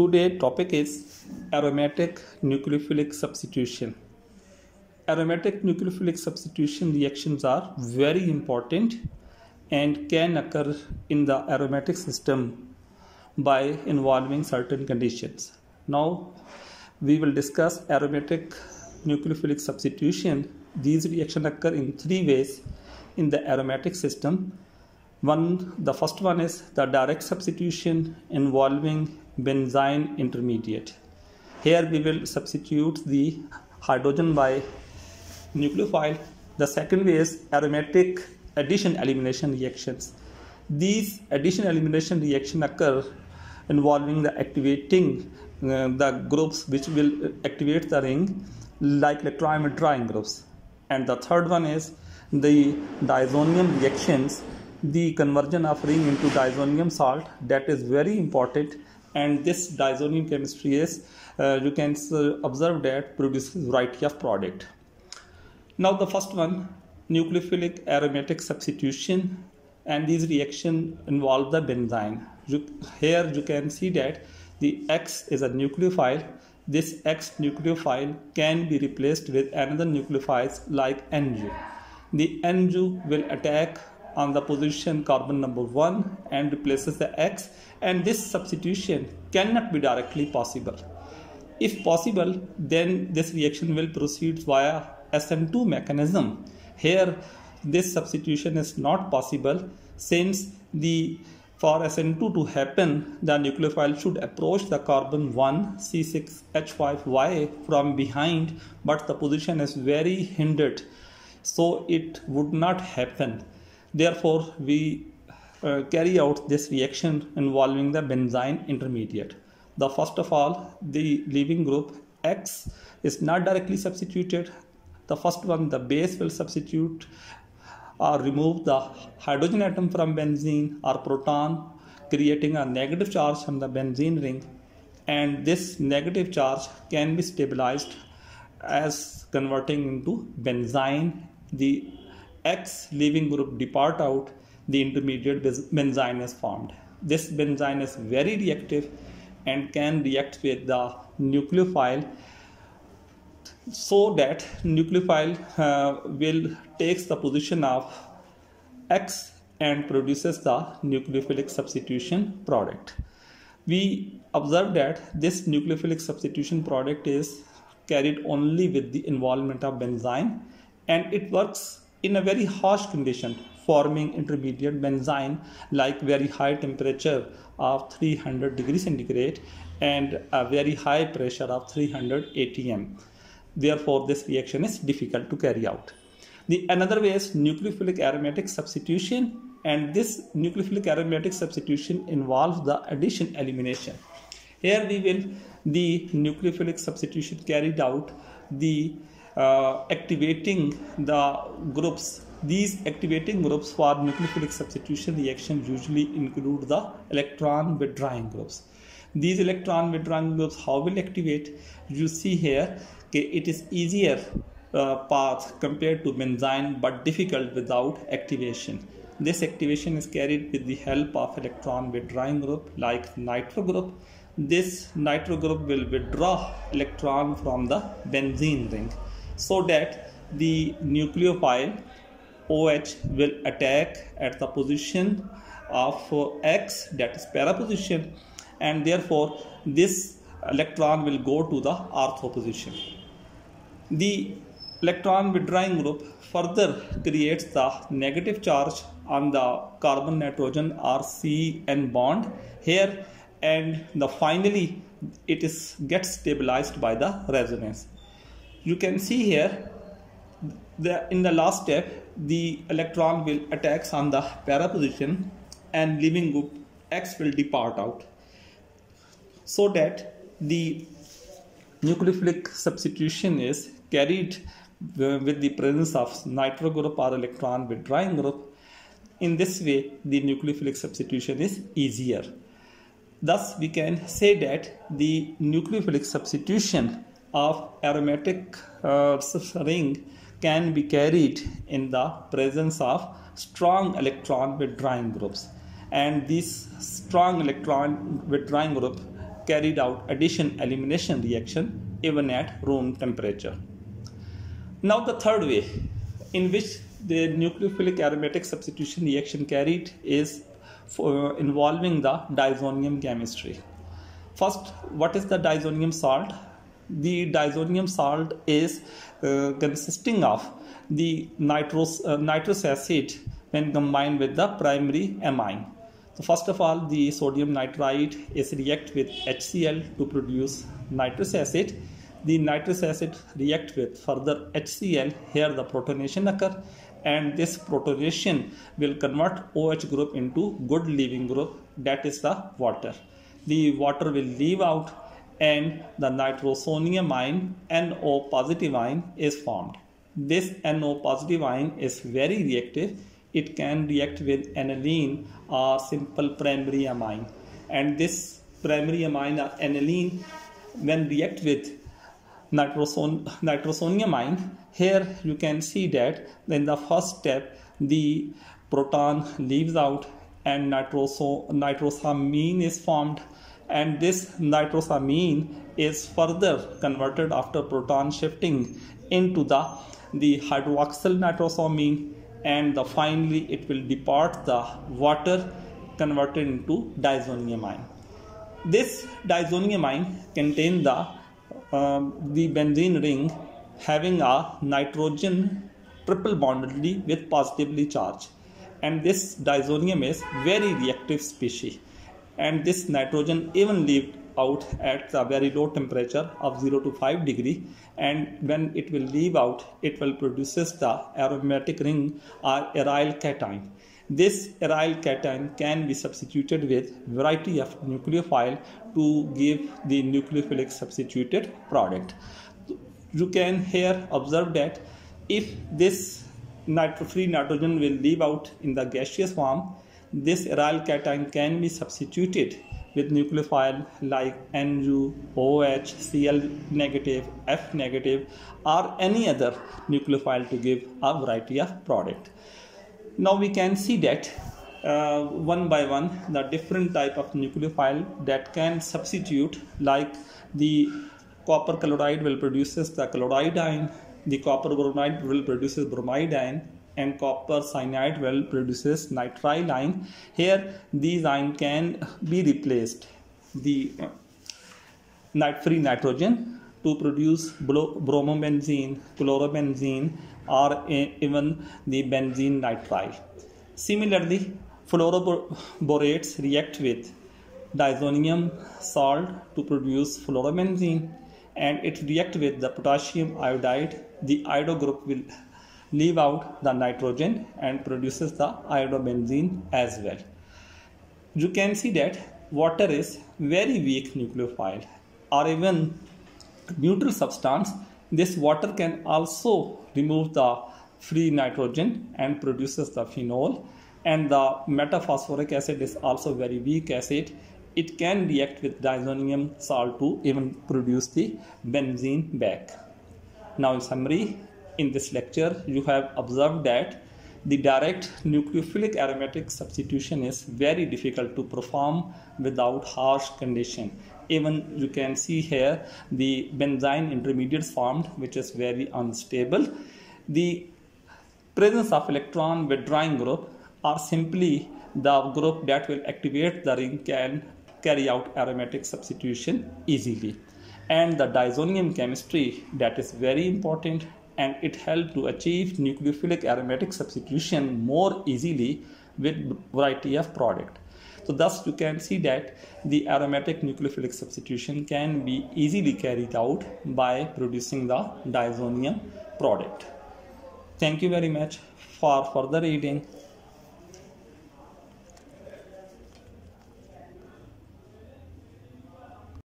Today topic is aromatic nucleophilic substitution. Aromatic nucleophilic substitution reactions are very important and can occur in the aromatic system by involving certain conditions. Now we will discuss aromatic nucleophilic substitution. These reactions occur in three ways in the aromatic system. One, the first one is the direct substitution involving benzyne intermediate. Here we will substitute the hydrogen by nucleophile. The second way is aromatic addition elimination reactions. These addition elimination reaction occur involving the activating uh, the groups which will activate the ring like electron withdrawing groups. And the third one is the diazonium reactions the conversion of ring into diazonium salt that is very important and this diazonium chemistry is uh, you can uh, observe that produces variety of product. Now the first one nucleophilic aromatic substitution. And these reaction involve the benzyne. You, here you can see that the x is a nucleophile. This x nucleophile can be replaced with another nucleophiles like NU. The NU will attack on the position carbon number 1 and replaces the X and this substitution cannot be directly possible. If possible then this reaction will proceed via SN2 mechanism. Here this substitution is not possible since the for SN2 to happen, the nucleophile should approach the carbon 1 C6H5Y from behind, but the position is very hindered, so it would not happen. Therefore, we uh, carry out this reaction involving the benzyne intermediate. The first of all, the leaving group X is not directly substituted. The first one, the base will substitute or remove the hydrogen atom from benzene or proton creating a negative charge from the benzene ring and this negative charge can be stabilized as converting into benzyne the X leaving group depart out, the intermediate benzyne is formed. This benzyne is very reactive and can react with the nucleophile so that nucleophile uh, will takes the position of X and produces the nucleophilic substitution product. We observe that this nucleophilic substitution product is carried only with the involvement of benzyne and it works in a very harsh condition forming intermediate benzyne like very high temperature of 300 degrees centigrade and a very high pressure of 300 atm therefore this reaction is difficult to carry out. The another way is nucleophilic aromatic substitution and this nucleophilic aromatic substitution involves the addition elimination. Here we will the nucleophilic substitution carried out the uh, activating the groups. These activating groups for nucleophilic substitution reaction usually include the electron withdrawing groups. These electron withdrawing groups how will activate? You see here okay, it is easier uh, path compared to benzyne but difficult without activation. This activation is carried with the help of electron withdrawing group like nitro group. This nitro group will withdraw electron from the benzene ring so that the nucleophile OH will attack at the position of X that is para position and therefore this electron will go to the ortho position. The electron withdrawing group further creates the negative charge on the carbon nitrogen RCN bond here and the finally it is gets stabilized by the resonance you can see here the, in the last step the electron will attacks on the para position and leaving group X will depart out. So that the nucleophilic substitution is carried uh, with the presence of nitro group or electron withdrawing group. In this way the nucleophilic substitution is easier. Thus we can say that the nucleophilic substitution of aromatic uh, ring can be carried in the presence of strong electron withdrawing groups and this strong electron withdrawing group carried out addition elimination reaction even at room temperature. Now the third way in which the nucleophilic aromatic substitution reaction carried is for involving the diazonium chemistry. First, what is the diazonium salt? The diazonium salt is uh, consisting of the nitrous, uh, nitrous acid when combined with the primary amine. So first of all, the sodium nitrite is react with HCl to produce nitrous acid. The nitrous acid react with further HCl. Here the protonation occur and this protonation will convert OH group into good leaving group that is the water. The water will leave out and the nitrosonium ion NO positive ion is formed. This NO positive ion is very reactive. It can react with aniline or simple primary amine and this primary amine or aniline when react with nitroson nitrosonium ion here you can see that in the first step the proton leaves out and nitroso nitrosamine is formed and this nitrosamine is further converted after proton shifting into the the hydroxyl nitrosamine and the finally it will depart the water converted into diazonium ion. This diazonium contain the uh, the benzene ring having a nitrogen triple bondedly with positively charged and this diazonium is very reactive species and this nitrogen even lived out at a very low temperature of 0 to 5 degree. And when it will leave out it will produces the aromatic ring or aryl cation. This aryl cation can be substituted with variety of nucleophile to give the nucleophilic substituted product. You can here observe that if this nitro free nitrogen will leave out in the gaseous form this aryl cation can be substituted with nucleophile like Nu, OH, Cl negative, F negative or any other nucleophile to give a variety of product. Now we can see that uh, one by one the different type of nucleophile that can substitute like the copper chloride will produces the chloride ion, the copper bromide will produces bromide ion and copper cyanide well produces nitrile ion. Here these ion can be replaced. The uh, nit free nitrogen to produce bromobenzene chlorobenzene or even the benzene nitrile. Similarly fluoroborates react with diazonium salt to produce fluorobenzene and it react with the potassium iodide. The iodo group will leave out the nitrogen and produces the iodobenzene as well. You can see that water is very weak nucleophile or even neutral substance. This water can also remove the free nitrogen and produces the phenol and the metaphosphoric acid is also very weak acid it can react with diazonium salt to even produce the benzene back now in summary in this lecture you have observed that the direct nucleophilic aromatic substitution is very difficult to perform without harsh condition. Even you can see here the benzyne intermediates formed which is very unstable. The presence of electron withdrawing group or simply the group that will activate the ring can carry out aromatic substitution easily. And the diazonium chemistry that is very important and it helped to achieve nucleophilic aromatic substitution more easily with variety of product. So thus you can see that the aromatic nucleophilic substitution can be easily carried out by producing the diazonium product. Thank you very much for further reading.